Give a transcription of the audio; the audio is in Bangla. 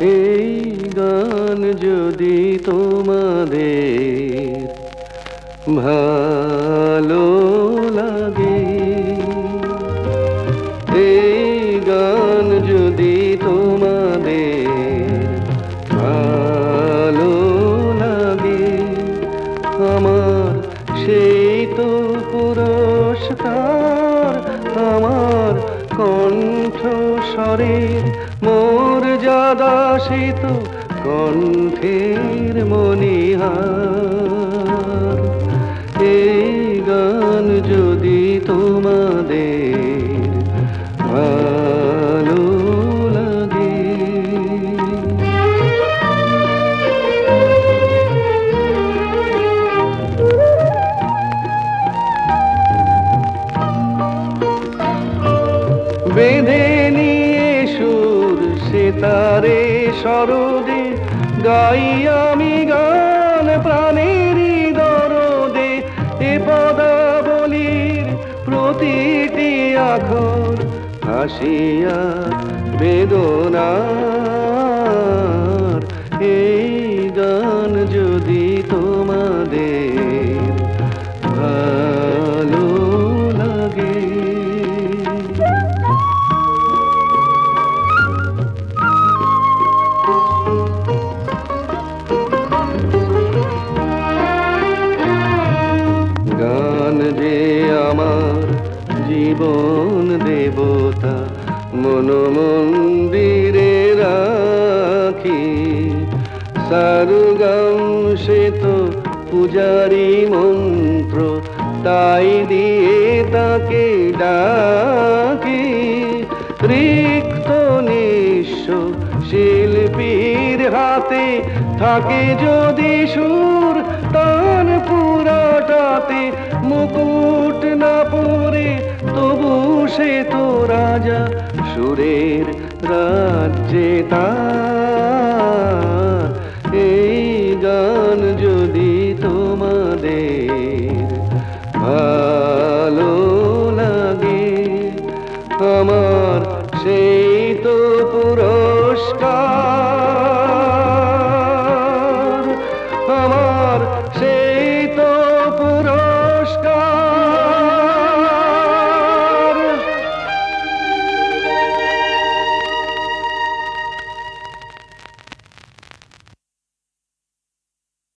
এই গান যদি তোমাদের ভালো লাগে। এই গান যদি তোমাদের ভালো লাগে, আমার সেই তো পুরস্কার, আমার কণ্ঠ স্বরের মোর যাদা সে তো কণ্ঠের মনিহার এই গান যদি তোমাদের ভালো লাগে। বেঁধে সেতারে সরদে গাই আমি গান প্রাণেরই দরদে। এ পদাবলীর প্রতিটি আখর হাসিয়া বেদনার জীবন দেবতা মন মন্দিরে রাখি। সারুগাম সে তো পূজারি মন্ত্র, তাই দিয়ে তাকে ডাকি। রিক্ত নিঃস্ব শিল্পীর হাতে থাকে যদি সুর তান রাজা সুরের রাজ্যে তার।